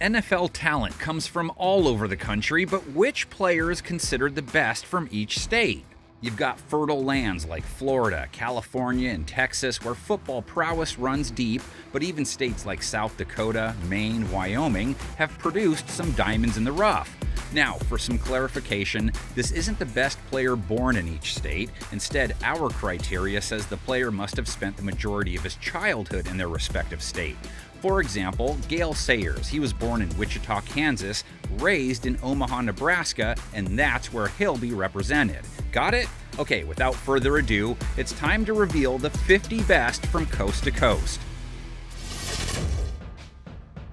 NFL talent comes from all over the country, but which player is considered the best from each state? You've got fertile lands like Florida, California, and Texas where football prowess runs deep, but even states like South Dakota, Maine, Wyoming have produced some diamonds in the rough. Now, for some clarification, this isn't the best player born in each state. Instead, our criteria says the player must have spent the majority of his childhood in their respective state. For example, Gale Sayers. He was born in Wichita, Kansas, raised in Omaha, Nebraska, and that's where he'll be represented. Got it? Okay, without further ado, it's time to reveal the 50 best from coast to coast.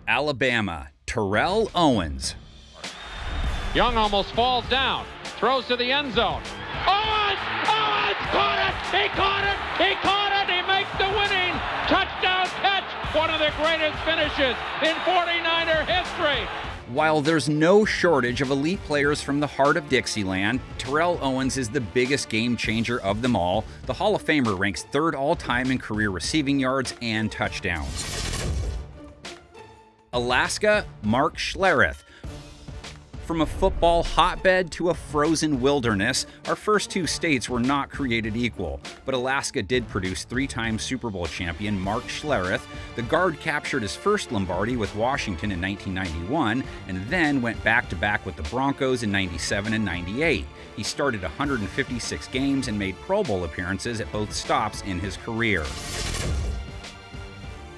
Alabama, Terrell Owens. Young almost falls down, throws to the end zone. Owens! Owens caught it! He caught it! He caught it! He makes the winning! One of the greatest finishes in 49er history. While there's no shortage of elite players from the heart of Dixieland, Terrell Owens is the biggest game changer of them all. The Hall of Famer ranks third all time in career receiving yards and touchdowns. Alaska, Mark Schlereth. From a football hotbed to a frozen wilderness, our first two states were not created equal. But Alaska did produce three time Super Bowl champion Mark Schlereth. The guard captured his first Lombardi with Washington in 1991 and then went back to back with the Broncos in 97 and 98. He started 156 games and made Pro Bowl appearances at both stops in his career.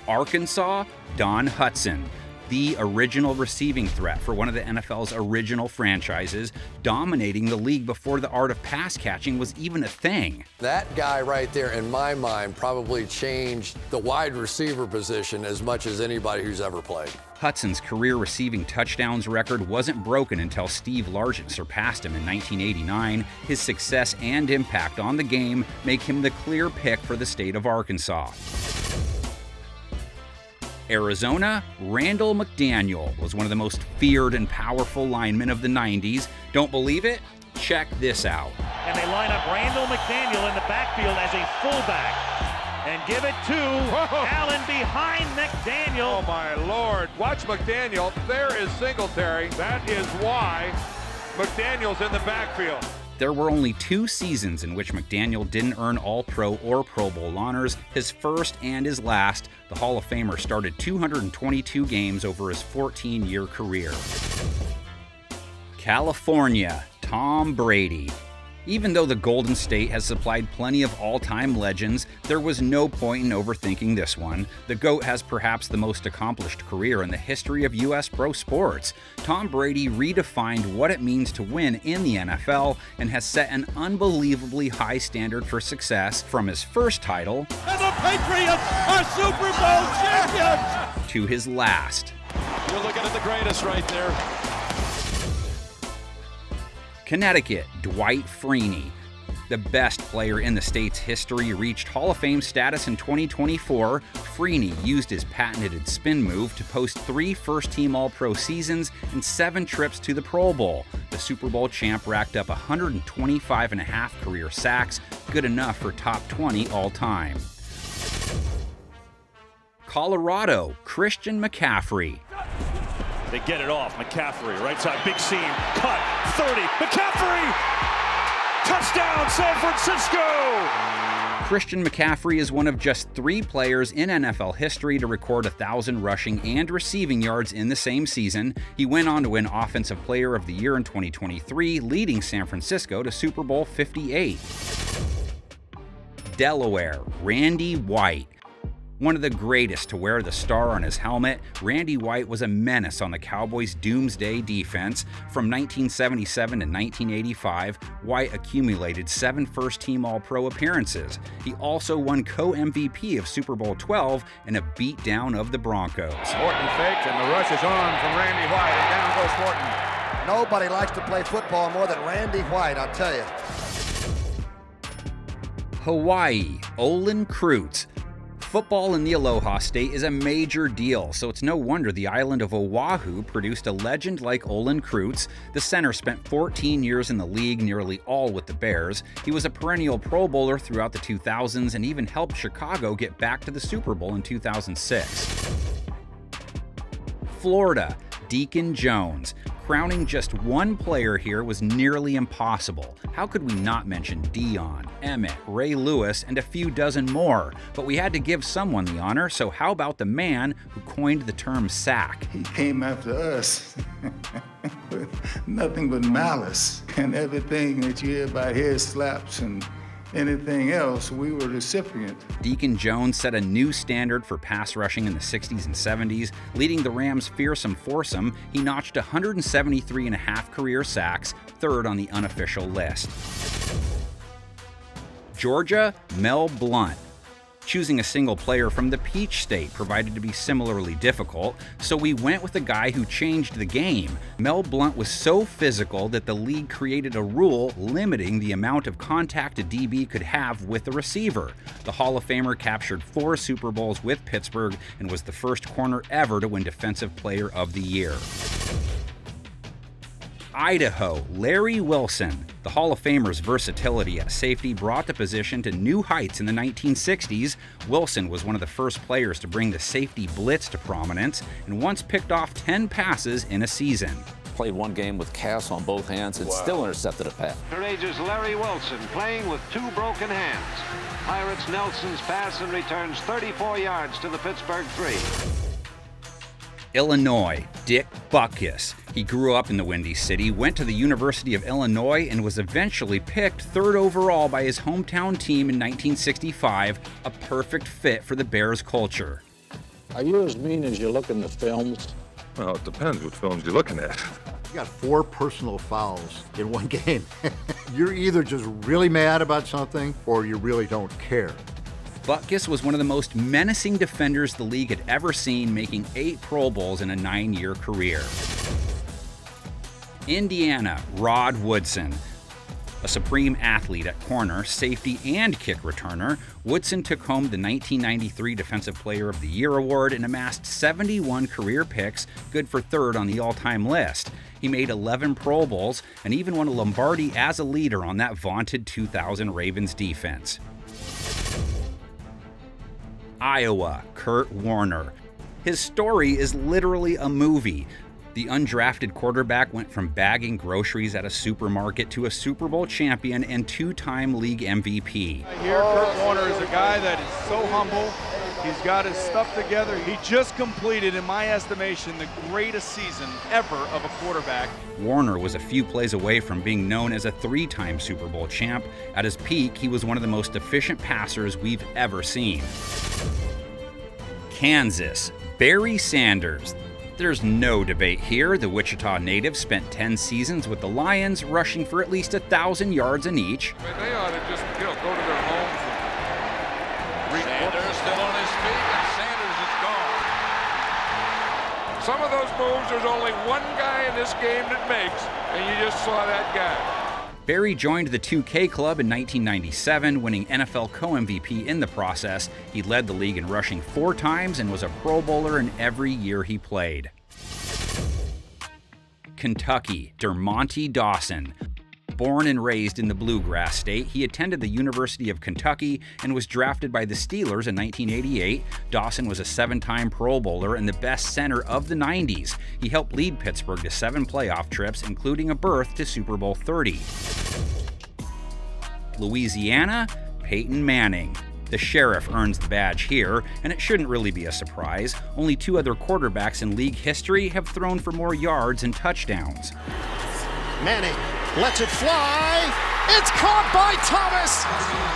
Arkansas, Don Hutson the original receiving threat for one of the NFL's original franchises, dominating the league before the art of pass catching was even a thing. That guy right there, in my mind, probably changed the wide receiver position as much as anybody who's ever played. Hutson's career receiving touchdowns record wasn't broken until Steve Largent surpassed him in 1989. His success and impact on the game make him the clear pick for the state of Arkansas. Arizona, Randall McDaniel was one of the most feared and powerful linemen of the 90s. Don't believe it? Check this out. And they line up Randall McDaniel in the backfield as a fullback. And give it to Whoa. Allen behind McDaniel. Oh, my Lord. Watch McDaniel. There is Singletary. That is why McDaniel's in the backfield. There were only two seasons in which McDaniel didn't earn All Pro or Pro Bowl honors, his first and his last. The Hall of Famer started 222 games over his 14 year career. California, Tom Brady. Even though the Golden State has supplied plenty of all time legends, there was no point in overthinking this one. The GOAT has perhaps the most accomplished career in the history of U.S. pro sports. Tom Brady redefined what it means to win in the NFL and has set an unbelievably high standard for success from his first title. And the Patriots are Super Bowl champions! To his last. You're looking at the greatest right there. Connecticut, Dwight Freeney. The best player in the state's history reached Hall of Fame status in 2024. Freeney used his patented spin move to post three first team All Pro seasons and seven trips to the Pro Bowl. The Super Bowl champ racked up 125 and a half career sacks, good enough for top 20 all time. Colorado, Christian McCaffrey. They get it off. McCaffrey, right side, big seam, cut, 30. McCaffrey! Touchdown, San Francisco! Christian McCaffrey is one of just three players in NFL history to record a 1,000 rushing and receiving yards in the same season. He went on to win Offensive Player of the Year in 2023, leading San Francisco to Super Bowl 58. Delaware, Randy White. One of the greatest to wear the star on his helmet, Randy White was a menace on the Cowboys' doomsday defense. From 1977 to 1985, White accumulated seven first team All Pro appearances. He also won co MVP of Super Bowl 12 in a beatdown of the Broncos. Morton faked, and the rush is on from Randy White, and down goes Morton. Nobody likes to play football more than Randy White, I'll tell you. Hawaii, Olin Kreutz. Football in the Aloha State is a major deal, so it's no wonder the island of Oahu produced a legend like Olin Kreutz. The center spent 14 years in the league, nearly all with the Bears. He was a perennial Pro Bowler throughout the 2000s and even helped Chicago get back to the Super Bowl in 2006. Florida, Deacon Jones. Crowning just one player here was nearly impossible. How could we not mention Dion, Emmitt, Ray Lewis, and a few dozen more? But we had to give someone the honor, so how about the man who coined the term sack? He came after us with nothing but malice and everything that you hear about head slaps and anything else, we were recipient. Deacon Jones set a new standard for pass rushing in the 60s and 70s, leading the Rams' fearsome foursome. He notched 173 and a half career sacks, third on the unofficial list. Georgia, Mel Blount. Choosing a single player from the Peach State provided to be similarly difficult, so we went with a guy who changed the game. Mel Blount was so physical that the league created a rule limiting the amount of contact a DB could have with a receiver. The Hall of Famer captured four Super Bowls with Pittsburgh and was the first corner ever to win Defensive Player of the Year. Idaho, Larry Wilson. The Hall of Famer's versatility at safety brought the position to new heights in the 1960s. Wilson was one of the first players to bring the safety blitz to prominence and once picked off 10 passes in a season. Played one game with casts on both hands and wow. still intercepted a pass. Courageous Larry Wilson playing with two broken hands. Pirates Nelson's pass and returns 34 yards to the Pittsburgh three. Illinois, Dick Butkus. He grew up in the Windy City, went to the University of Illinois, and was eventually picked third overall by his hometown team in 1965, a perfect fit for the Bears culture. Are you as mean as you look in the films? Well, it depends what films you're looking at. You got four personal fouls in one game. you're either just really mad about something or you really don't care. Butkus was one of the most menacing defenders the league had ever seen, making eight Pro Bowls in a nine year career. Indiana, Rod Woodson. A supreme athlete at corner, safety, and kick returner, Woodson took home the 1993 Defensive Player of the Year award and amassed 71 career picks, good for third on the all time list. He made 11 Pro Bowls and even won a Lombardi as a leader on that vaunted 2000 Ravens defense. Iowa, Kurt Warner. His story is literally a movie. The undrafted quarterback went from bagging groceries at a supermarket to a Super Bowl champion and two time league MVP. Here, Kurt Warner is a guy that is so humble, He's got his stuff together. He just completed, in my estimation, the greatest season ever of a quarterback. Warner was a few plays away from being known as a three time Super Bowl champ. At his peak, he was one of the most efficient passers we've ever seen. Kansas, Barry Sanders. There's no debate here. The Wichita native spent 10 seasons with the Lions, rushing for at least a 1,000 yards in each. I mean, Some of those moves, there's only one guy in this game that makes, and you just saw that guy. Barry joined the 2K Club in 1997, winning NFL co MVP in the process. He led the league in rushing four times and was a Pro Bowler in every year he played. Kentucky, Dermontti Dawson. Born and raised in the Bluegrass State, he attended the University of Kentucky and was drafted by the Steelers in 1988. Dawson was a seven time Pro Bowler and the best center of the 90s. He helped lead Pittsburgh to seven playoff trips, including a berth to Super Bowl 30. Louisiana, Peyton Manning. The sheriff earns the badge here, and it shouldn't really be a surprise. Only two other quarterbacks in league history have thrown for more yards and touchdowns. Manning lets it fly. It's caught by Thomas.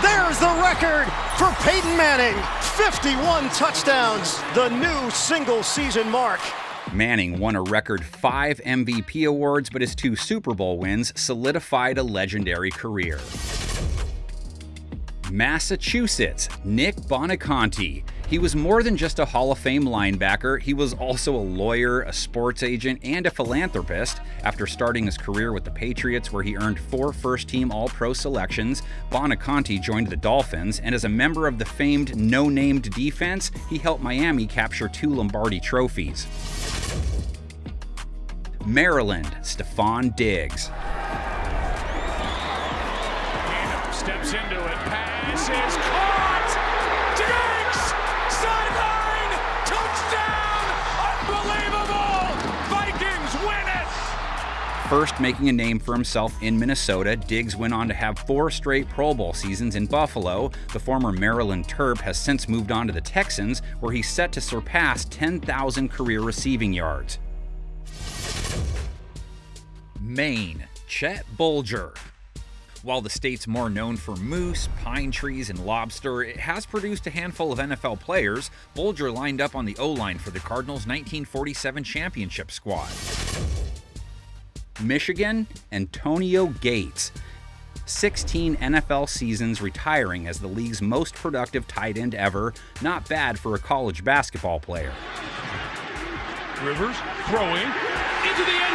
There's the record for Peyton Manning 51 touchdowns, the new single season mark. Manning won a record five MVP awards, but his two Super Bowl wins solidified a legendary career. Massachusetts, Nick Buoniconti. He was more than just a Hall of Fame linebacker, he was also a lawyer, a sports agent, and a philanthropist. After starting his career with the Patriots, where he earned four first team All Pro selections, Buoniconti joined the Dolphins, and as a member of the famed no named defense, he helped Miami capture two Lombardi trophies. Maryland, Stefon Diggs. Steps into it, pass is caught! Diggs! Sideline! Touchdown! Unbelievable! Vikings! First making a name for himself in Minnesota, Diggs went on to have four straight Pro Bowl seasons in Buffalo. The former Maryland Terp has since moved on to the Texans, where he's set to surpass 10,000 career receiving yards. Maine, Chet Bulger. While the state's more known for moose, pine trees, and lobster, it has produced a handful of NFL players. Bulger lined up on the O line for the Cardinals' 1947 championship squad. Michigan, Antonio Gates. 16 NFL seasons retiring as the league's most productive tight end ever. Not bad for a college basketball player. Rivers throwing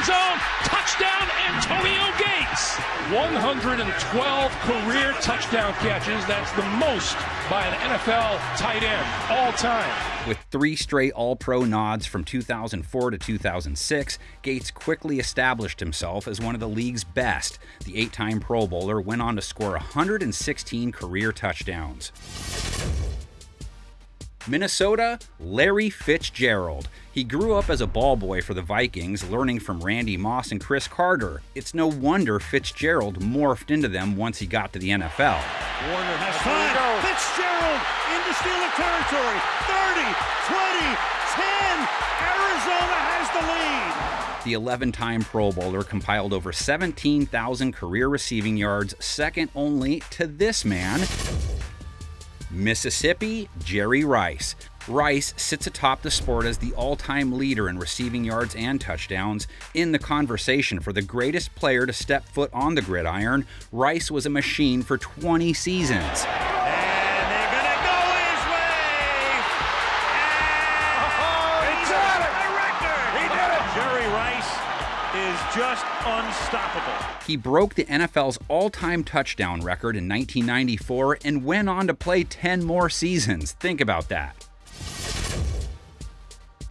zone. Touchdown, Antonio Gates. 112 career touchdown catches. That's the most by an NFL tight end all time. With three straight All Pro nods from 2004 to 2006, Gates quickly established himself as one of the league's best. The eight time Pro Bowler went on to score 116 career touchdowns. Minnesota, Larry Fitzgerald. He grew up as a ball boy for the Vikings, learning from Randy Moss and Cris Carter. It's no wonder Fitzgerald morphed into them once he got to the NFL. Warner has time. Fitzgerald into Steeler territory. 30, 20, 10. Arizona has the lead. The 11 time Pro Bowler compiled over 17,000 career receiving yards, second only to this man, Mississippi, Jerry Rice. Rice sits atop the sport as the all time leader in receiving yards and touchdowns. In the conversation for the greatest player to step foot on the gridiron, Rice was a machine for 20 seasons. just unstoppable. He broke the NFL's all time touchdown record in 1994 and went on to play 10 more seasons. Think about that.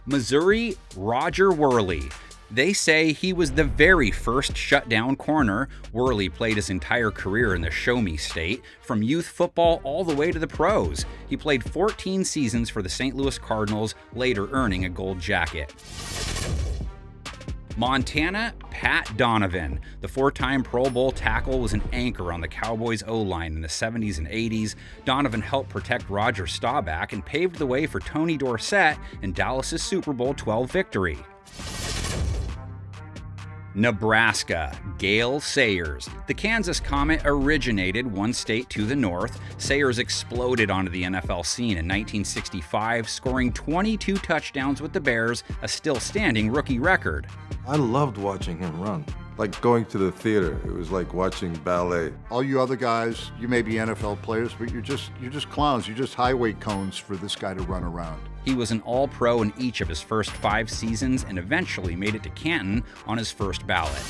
Missouri, Roger Wehrli. They say he was the very first shutdown corner. Wehrli played his entire career in the Show Me State, from youth football all the way to the pros. He played 14 seasons for the St. Louis Cardinals, later earning a gold jacket. Montana, Pat Donovan. The four time Pro Bowl tackle was an anchor on the Cowboys O line in the 70s and 80s. Donovan helped protect Roger Staubach and paved the way for Tony Dorsett in Dallas' Super Bowl 12 victory. Nebraska, Gale Sayers. The Kansas Comet originated one state to the north. Sayers exploded onto the NFL scene in 1965, scoring 22 touchdowns with the Bears, a still standing rookie record. I loved watching him run. Like going to the theater, it was like watching ballet. All you other guys, you may be NFL players, but you're just you're just clowns. You're just highway cones for this guy to run around. He was an All Pro in each of his first five seasons and eventually made it to Canton on his first ballot.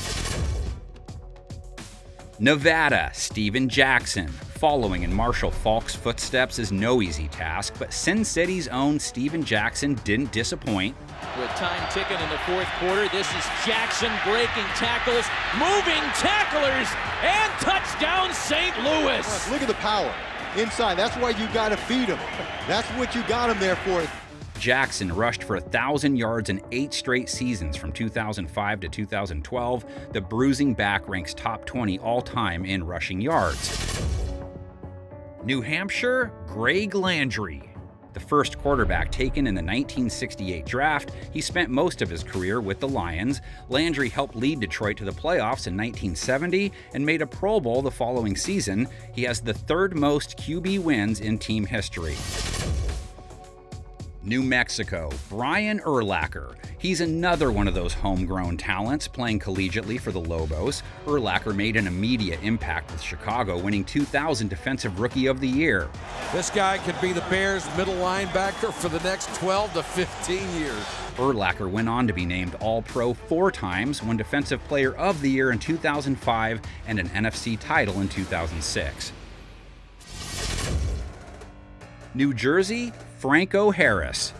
Nevada, Steven Jackson. Following in Marshall Faulk's footsteps is no easy task, but Sin City's own Steven Jackson didn't disappoint. With time ticking in the fourth quarter, this is Jackson breaking tackles, moving tacklers, and touchdown St. Louis. Look at the power inside. That's why you got to feed him. That's what you got him there for. Jackson rushed for 1,000 yards in eight straight seasons from 2005 to 2012. The bruising back ranks top 20 all time in rushing yards. New Hampshire, Greg Landry. The first quarterback taken in the 1968 draft, he spent most of his career with the Lions. Landry helped lead Detroit to the playoffs in 1970 and made a Pro Bowl the following season. He has the third most QB wins in team history. New Mexico, Brian Urlacher. He's another one of those homegrown talents playing collegiately for the Lobos. Urlacher made an immediate impact with Chicago, winning 2000 Defensive Rookie of the Year. This guy could be the Bears' middle linebacker for the next 12 to 15 years. Urlacher went on to be named All Pro four times, won Defensive Player of the Year in 2005, and an NFC title in 2006. New Jersey, Franco Harris.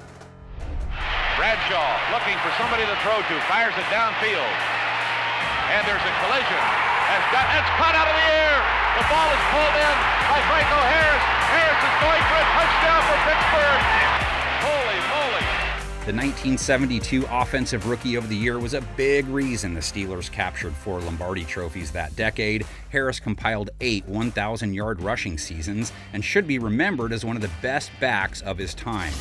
Bradshaw looking for somebody to throw to, fires it downfield. And there's a collision. Has got, it's caught out of the air. The ball is pulled in by Franco Harris. Harris is going for a touchdown for Pittsburgh. Holy moly. The 1972 Offensive Rookie of the Year was a big reason the Steelers captured four Lombardi trophies that decade. Harris compiled eight 1,000 yard rushing seasons and should be remembered as one of the best backs of his time.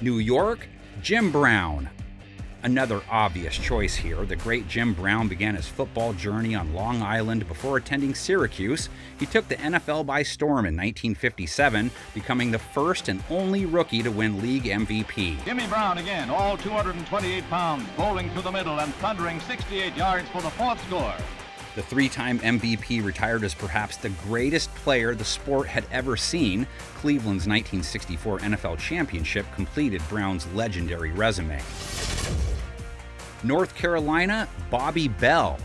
New York, Jim Brown. Another obvious choice here, the great Jim Brown began his football journey on Long Island before attending Syracuse. He took the NFL by storm in 1957, becoming the first and only rookie to win league MVP. Jimmy Brown again, all 228 pounds, bowling through the middle and thundering 68 yards for the fourth score. The three time MVP retired as perhaps the greatest player the sport had ever seen. Cleveland's 1964 NFL championship completed Brown's legendary resume. North Carolina, Bobby Bell.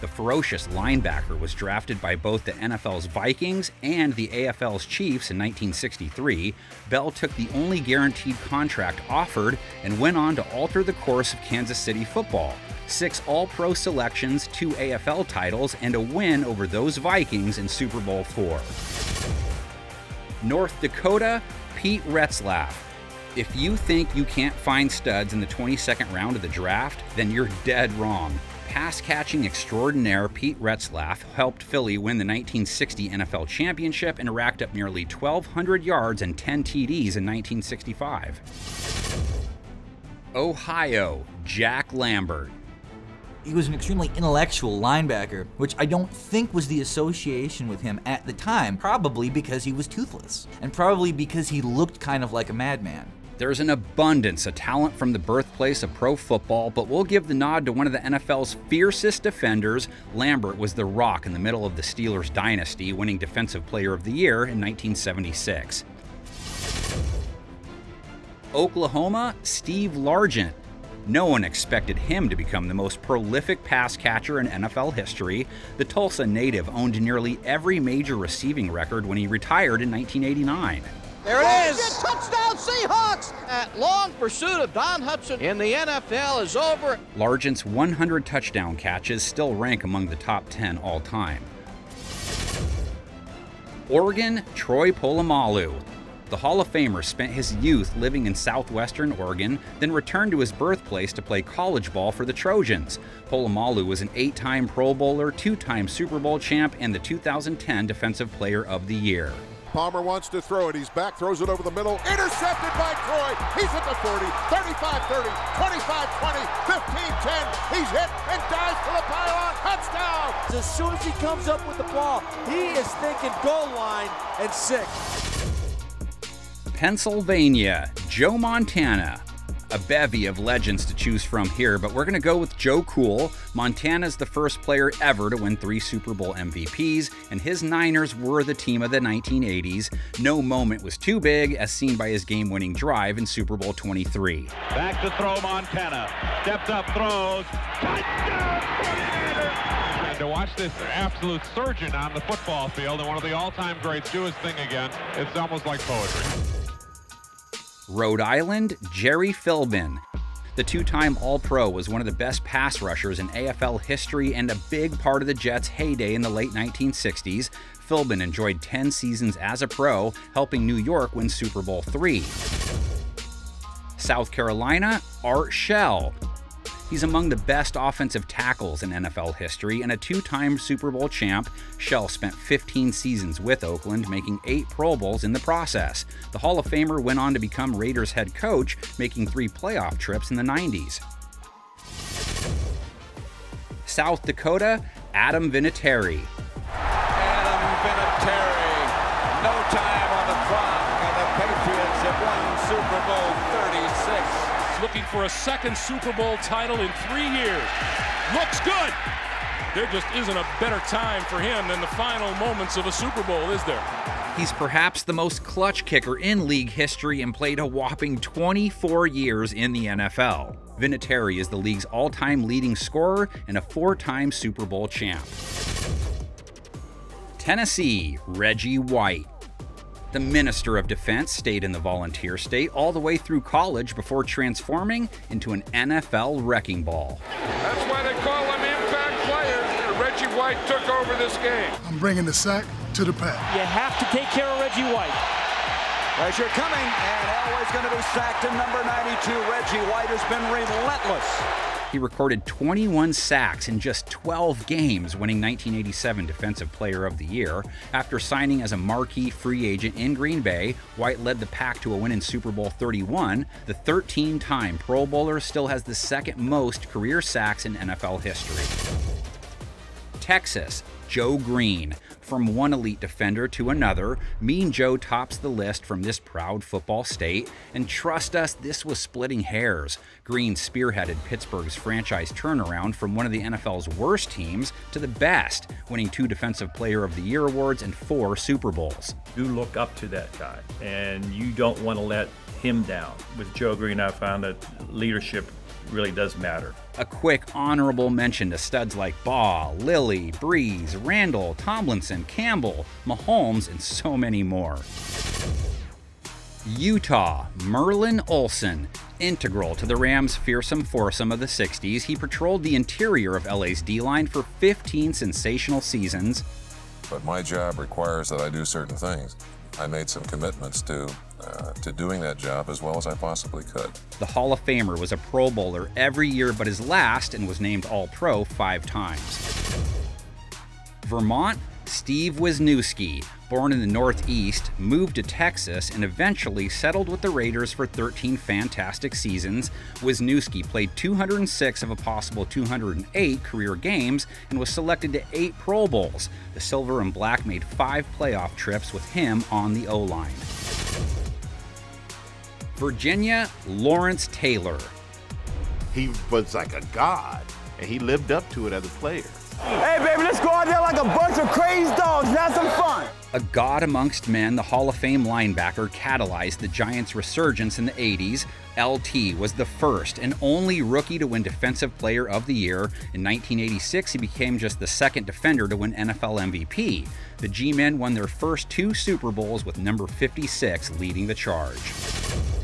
The ferocious linebacker was drafted by both the NFL's Vikings and the AFL's Chiefs in 1963. Bell took the only guaranteed contract offered and went on to alter the course of Kansas City football. Six All Pro selections, two AFL titles, and a win over those Vikings in Super Bowl IV. North Dakota, Pete Retzlaff. If you think you can't find studs in the 22nd round of the draft, then you're dead wrong. Pass catching extraordinaire Pete Retzlaff helped Philly win the 1960 NFL championship and racked up nearly 1,200 yards and 10 TDs in 1965. Ohio, Jack Lambert. He was an extremely intellectual linebacker, which I don't think was the association with him at the time, probably because he was toothless, and probably because he looked kind of like a madman. There's an abundance of talent from the birthplace of pro football, but we'll give the nod to one of the NFL's fiercest defenders. Lambert was the rock in the middle of the Steelers dynasty, winning Defensive Player of the Year in 1976. Oklahoma, Steve Largent. No one expected him to become the most prolific pass catcher in NFL history. The Tulsa native owned nearly every major receiving record when he retired in 1989. There it is. Touchdown Seahawks. That long pursuit of Don Hutson in the NFL is over. Largent's 100 touchdown catches still rank among the top 10 all time. Oregon, Troy Polamalu. The Hall of Famer spent his youth living in southwestern Oregon, then returned to his birthplace to play college ball for the Trojans. Polamalu was an eight time Pro Bowler, two time Super Bowl champ, and the 2010 Defensive Player of the Year. Palmer wants to throw it. He's back, throws it over the middle. Intercepted by Troy. He's at the 40, 35 30, 25 20, 15 10. He's hit and dives for the pylon. Touchdown. As soon as he comes up with the ball, he is thinking goal line and six. Pennsylvania, Joe Montana. A bevy of legends to choose from here, but we're going to go with Joe Cool. Montana's the first player ever to win three Super Bowl MVPs, and his Niners were the team of the 1980s. No moment was too big, as seen by his game winning drive in Super Bowl 23. Back to throw Montana. Stepped up, throws. And to watch this absolute surgeon on the football field and one of the all-time greats do his thing again, it's almost like poetry. Rhode Island, Jerry Philbin. The two time All Pro was one of the best pass rushers in AFL history and a big part of the Jets' heyday in the late 1960s. Philbin enjoyed 10 seasons as a pro, helping New York win Super Bowl III. South Carolina, Art Shell. He's among the best offensive tackles in NFL history and a two time Super Bowl champ. Shell spent 15 seasons with Oakland, making eight Pro Bowls in the process. The Hall of Famer went on to become Raiders head coach, making three playoff trips in the 90s. South Dakota, Adam Vinatieri. Adam Vinatieri, no time for a second Super Bowl title in three years. Looks good. There just isn't a better time for him than the final moments of a Super Bowl, is there? He's perhaps the most clutch kicker in league history and played a whopping 24 years in the NFL. Vinatieri is the league's all time leading scorer and a four time Super Bowl champ. Tennessee, Reggie White. The Minister of Defense stayed in the volunteer state all the way through college before transforming into an NFL wrecking ball. That's why they call him impact player. Reggie White took over this game. I'm bringing the sack to the pack. You have to take care of Reggie White. Pressure coming, and Elway's going to be sacked in number 92. Reggie White has been relentless. He recorded 21 sacks in just 12 games, winning 1987 Defensive Player of the Year. After signing as a marquee free agent in Green Bay, White led the pack to a win in Super Bowl 31. The 13 time Pro Bowler still has the second most career sacks in NFL history. Texas, Joe Greene. From one elite defender to another, Mean Joe tops the list from this proud football state, and trust us, this was splitting hairs. Greene spearheaded Pittsburgh's franchise turnaround from one of the NFL's worst teams to the best, winning two Defensive Player of the Year awards and four Super Bowls. You look up to that guy, and you don't want to let him down. With Joe Greene, I found that leadership really does matter. A quick honorable mention to studs like Baugh, Lilly, Brees, Randall, Tomlinson, Campbell, Mahomes, and so many more. Utah, Merlin Olsen. Integral to the Rams' fearsome foursome of the 60s, he patrolled the interior of LA's D line for 15 sensational seasons. But my job requires that I do certain things. I made some commitments to uh, to doing that job as well as I possibly could. The Hall of Famer was a Pro Bowler every year but his last and was named All Pro five times. Vermont, Steve Wisniewski, born in the Northeast, moved to Texas and eventually settled with the Raiders for 13 fantastic seasons. Wisniewski played 206 of a possible 208 career games and was selected to eight Pro Bowls. The Silver and Black made five playoff trips with him on the O line. Virginia, Lawrence Taylor. He was like a god, and he lived up to it as a player. Hey, baby, let's go out there like a bunch of crazy dogs and have some fun. A god amongst men, the Hall of Fame linebacker catalyzed the Giants' resurgence in the 80s. LT was the first and only rookie to win Defensive Player of the Year. In 1986, he became just the second defender to win NFL MVP. The G Men won their first two Super Bowls with number 56 leading the charge.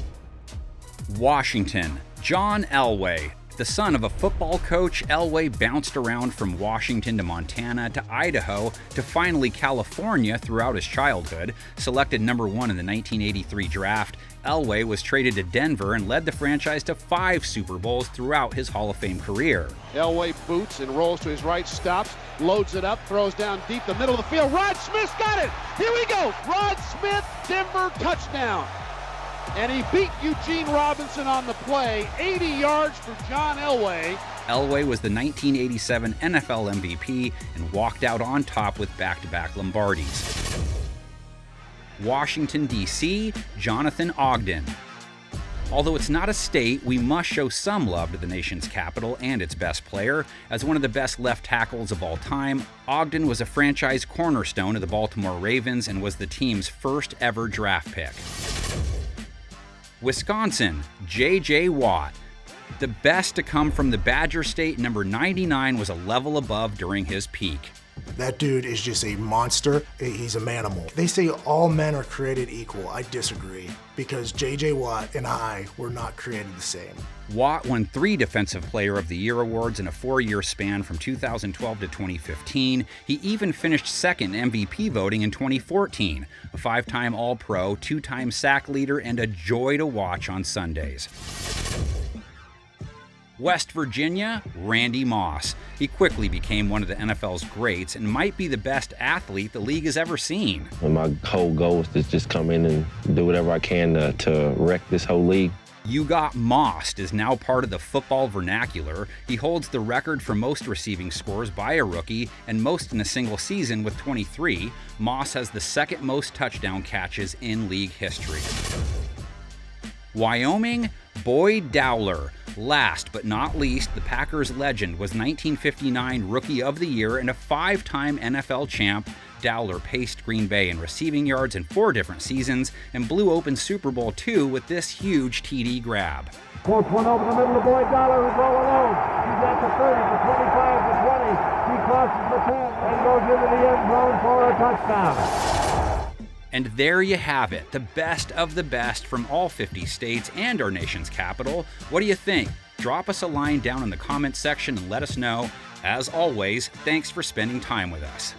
Washington, John Elway. The son of a football coach, Elway bounced around from Washington to Montana to Idaho to finally California throughout his childhood. Selected number one in the 1983 draft, Elway was traded to Denver and led the franchise to five Super Bowls throughout his Hall of Fame career. Elway boots and rolls to his right, stops, loads it up, throws down deep the middle of the field. Rod Smith's got it! Here we go! Rod Smith, Denver touchdown and he beat Eugene Robinson on the play. 80 yards for John Elway. Elway was the 1987 NFL MVP and walked out on top with back to back Lombardis. Washington, D.C., Jonathan Ogden. Although it's not a state, we must show some love to the nation's capital and its best player. As one of the best left tackles of all time, Ogden was a franchise cornerstone of the Baltimore Ravens and was the team's first ever draft pick. Wisconsin, J.J. Watt. The best to come from the Badger State, number 99 was a level above during his peak. That dude is just a monster. He's a manimal. They say all men are created equal. I disagree because J.J. Watt and I were not created the same. Watt won three Defensive Player of the Year awards in a four year span from 2012 to 2015. He even finished second MVP voting in 2014. A five time All Pro, two time sack leader, and a joy to watch on Sundays. West Virginia, Randy Moss. He quickly became one of the NFL's greats and might be the best athlete the league has ever seen. And my whole goal is to just come in and do whatever I can to, to wreck this whole league. You Got Mossed is now part of the football vernacular. He holds the record for most receiving scores by a rookie and most in a single season with 23. Moss has the second most touchdown catches in league history. Wyoming, Boyd Dowler. Last but not least, the Packers legend was 1959 Rookie of the Year and a five time NFL champ. Dowler paced Green Bay in receiving yards in four different seasons and blew open Super Bowl II with this huge TD grab. Fourth one over the middle of Boyd Dowler, who's all alone. He's at the 30, the 25, the 20. He crosses the 10 and goes into the end zone for a touchdown. And there you have it, the best of the best from all 50 states and our nation's capital. What do you think? Drop us a line down in the comments section and let us know. As always, thanks for spending time with us.